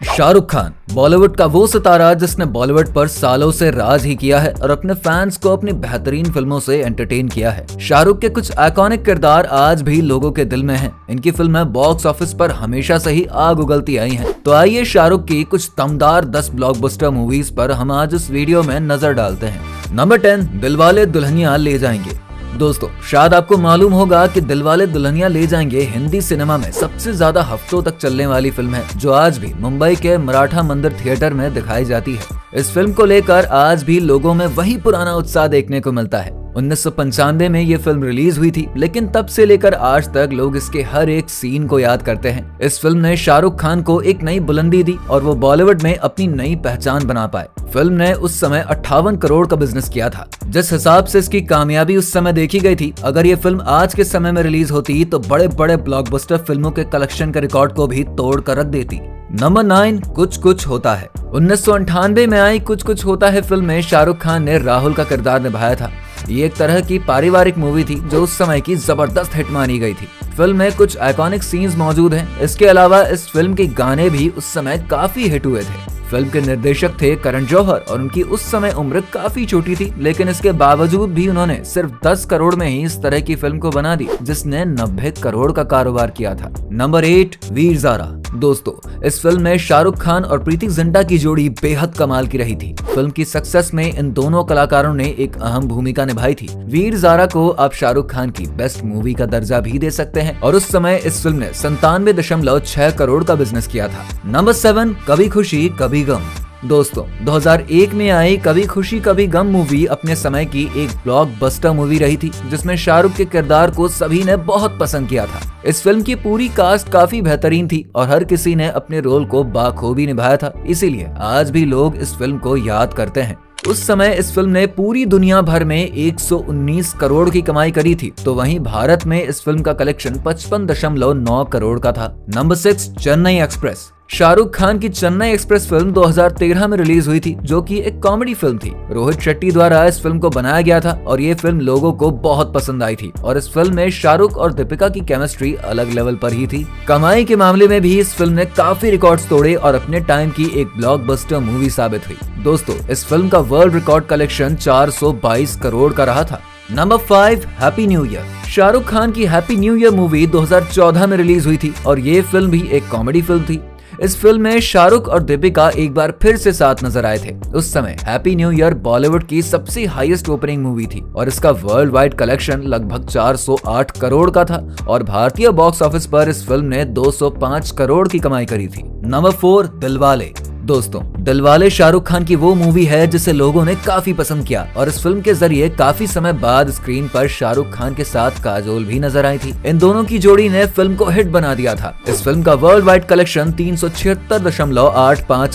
शाहरुख खान, बॉलीवुड का वो सितारा जिसने बॉलीवुड पर सालों से राज ही किया है और अपने फैंस को अपनी बेहतरीन फ़िल्मों से एंटरटेन किया है शाहरुख के कुछ आइकॉनिक किरदार आज भी लोगों के दिल में हैं। इनकी फ़िल्में बॉक्स ऑफ़िस पर हमेशा से ही आग उगलती आई हैं। तो आइए शाहरुख की कुछ दमदार दस ब्लॉकबस्टर मूवीज़ पर हम आज इस वीडियो में नज़र डालते हैं नंबर टेन दिलवाले दुल्हनिया ले जाएँगे दोस्तों, शायद आपको मालूम होगा कि दिलवाले दुल्हनिया ले जाएँगे हिंदी सिनेमा में सबसे ज़्यादा हफ्तों तक चलने वाली फ़िल्म है, जो आज भी मुंबई के मराठा मंदिर थिएटर में दिखाई जाती है। इस फ़िल्म को लेकर आज भी लोगों में वही पुराना उत्साह देखने को मिलता है। उन्नीस सौ पंचानवे में ये फ़िल्म रिलीज़ हुई थी, लेकिन तब से लेकर आज तक लोग इसके हर एक सीन को याद करते हैं। इस फ़िल्म ने शाहरुख खान को एक नई बुलंदी दी और वो बॉलीवुड में अपनी नई पहचान बना पाए। फ़िल्म ने उस समय अट्ठावन करोड़ का बिज़नेस किया था। जिस हिसाब से इसकी कामयाबी उस समय देखी गई थी, अगर ये फ़िल्म आज के समय में रिलीज़ होती तो बड़े बड़े ब्लॉकबस्टर फ़िल्मों के कलेक्शन के रिकॉर्ड को भी तोड़ कर रख देती। नंबर नाइन कुछ कुछ होता है। उन्नीस में आई कुछ कुछ होता है फ़िल्म में शाहरुख खान ने राहुल का किरदार निभाया था। ये एक तरह की पारिवारिक मूवी थी, जो उस समय की ज़बरदस्त हिट मानी गई थी। फ़िल्म में कुछ आइकॉनिक सीन्स मौजूद हैं। इसके अलावा इस फ़िल्म के गाने भी उस समय काफ़ी हिट हुए थे। फ़िल्म के निर्देशक थे करण जौहर और उनकी उस समय उम्र काफ़ी छोटी थी, लेकिन इसके बावजूद भी उन्होंने सिर्फ़ 10 करोड़ में ही इस तरह की फ़िल्म को बना दी, जिसने 90 करोड़ का कारोबार किया था। Number eight Veer Zaara. दोस्तों, इस फ़िल्म में शाहरुख खान और प्रीति जिंटा की जोड़ी बेहद कमाल की रही थी। फ़िल्म की सक्सेस में इन दोनों कलाकारों ने एक अहम भूमिका निभाई थी। वीर जारा को आप शाहरुख खान की बेस्ट मूवी का दर्जा भी दे सकते हैं और उस समय इस फ़िल्म ने संतानवे करोड़ का बिज़नेस किया था। नंबर सेवन कभी खुशी, कभी गम। दोस्तों 2001 में आई कभी खुशी, कभी गम मूवी अपने समय की एक ब्लॉकबस्टर मूवी रही थी, जिसमें शाहरुख के किरदार को सभी ने बहुत पसंद किया था। इस फ़िल्म की पूरी कास्ट काफ़ी बेहतरीन थी और हर किसी ने अपने रोल को बाखूबी निभाया था। इसीलिए आज भी लोग इस फ़िल्म को याद करते हैं। उस समय इस फ़िल्म ने पूरी दुनिया भर में 119 करोड़ की कमाई करी थी तो वहीं भारत में इस फ़िल्म का कलेक्शन पचपन दशमलव नौ करोड़ का था। Number six Chennai Express Shahrukh Khan की चेन्नई एक्सप्रेस फ़िल्म 2013 में रिलीज़ हुई थी, जो कि एक कॉमेडी फ़िल्म थी। रोहित शेट्टी द्वारा इस फ़िल्म को बनाया गया था और ये फ़िल्म लोगों को बहुत पसंद आई थी। और इस फ़िल्म में शाहरुख और दीपिका की केमिस्ट्री अलग लेवल पर ही थी। कमाई के मामले में भी इस फ़िल्म ने काफ़ी रिकॉर्ड तोड़े और अपने टाइम की एक ब्लॉकबस्टर मूवी साबित हुई। दोस्तों, इस फ़िल्म का वर्ल्ड रिकॉर्ड कलेक्शन चार सौ बाईस करोड़ का रहा था। Number five happy new year Shahrukh Khan की हैप्पी न्यू ईयर मूवी 2014 में रिलीज़ हुई थी और ये फ़िल्म भी एक कॉमेडी फ़िल्म थी। इस फ़िल्म में शाहरुख और दीपिका एक बार फिर से साथ नज़र आए थे। उस समय हैप्पी न्यू ईयर बॉलीवुड की सबसे हाईएस्ट ओपनिंग मूवी थी और इसका वर्ल्ड वाइड कलेक्शन लगभग 408 करोड़ का था और भारतीय बॉक्स ऑफ़िस पर इस फ़िल्म ने 205 करोड़ की कमाई करी थी। Number four Dilwale. दोस्तों, दिलवाले शाहरुख खान की वो मूवी है जिसे लोगों ने काफ़ी पसंद किया और इस फ़िल्म के ज़रिए काफ़ी समय बाद स्क्रीन पर शाहरुख खान के साथ काजोल भी नज़र आई थी। इन दोनों की जोड़ी ने फ़िल्म को हिट बना दिया था। इस फ़िल्म का वर्ल्ड वाइड कलेक्शन तीन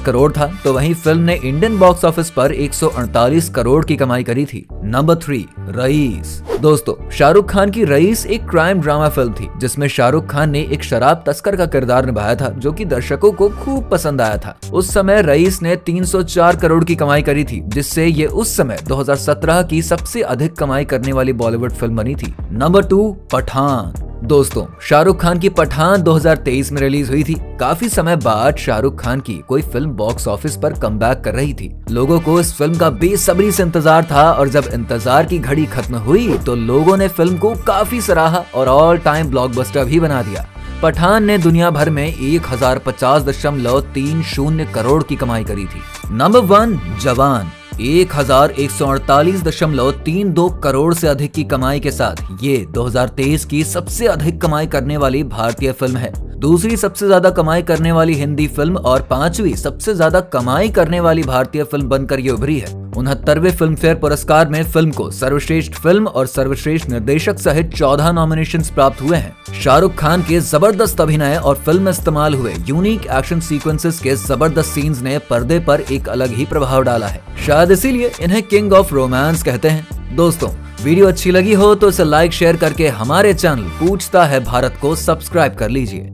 करोड़ था। तो वही फ़िल्म ने इंडियन बॉक्स ऑफ़िस पर एक सौ अड़तालीस करोड़ की कमाई करी थी। Number three Raees. दोस्तों, शाहरुख खान की रईस एक क्राइम ड्रामा फ़िल्म थी, जिसमें शाहरुख खान ने एक शराब तस्कर का किरदार निभाया था, जो की दर्शकों को खूब पसंद आया था। उस समय रईस ने 304 करोड़ की कमाई करी थी, जिससे ये उस समय 2017 की सबसे अधिक कमाई करने वाली बॉलीवुड फ़िल्म बनी थी। Number two Pathaan. दोस्तों, शाहरुख खान की पठान 2023 में रिलीज़ हुई थी। काफ़ी समय बाद शाहरुख खान की कोई फ़िल्म बॉक्स ऑफ़िस पर कम कर रही थी। लोगों को इस फ़िल्म का बेसब्री से इंतज़ार था और जब इंतज़ार की घड़ी खत्म हुई तो लोगों ने फ़िल्म को काफ़ी सराहा और ऑल टाइम ब्लॉकबस्टर भी बना दिया। पठान ने दुनिया भर में एक हज़ार पचास दशमलव तीन शून्य करोड़ की कमाई करी थी। नंबर वन जवान। एक हज़ार एक सौ अड़तालीस दशमलव तीन दो करोड़ से अधिक की कमाई के साथ ये 2023 की सबसे अधिक कमाई करने वाली भारतीय फ़िल्म है। दूसरी सबसे ज़्यादा कमाई करने वाली हिंदी फ़िल्म और पांचवी सबसे ज़्यादा कमाई करने वाली भारतीय फ़िल्म बनकर ये उभरी है। उनहत्तरवे फ़िल्म फेयर पुरस्कार में फ़िल्म को सर्वश्रेष्ठ फ़िल्म और सर्वश्रेष्ठ निर्देशक सहित चौदह नॉमिनेशन प्राप्त हुए हैं। शाहरुख खान के ज़बरदस्त अभिनय और फ़िल्म में इस्तेमाल हुए यूनिक एक्शन सीक्वेंसेस के ज़बरदस्त सीन्स ने पर्दे पर एक अलग ही प्रभाव डाला है। शायद इसीलिए इन्हें किंग ऑफ़ रोमांस कहते हैं। दोस्तों, वीडियो अच्छी लगी हो तो इसे लाइक शेयर करके हमारे चैनल पूछता है भारत को सब्सक्राइब कर लीजिए।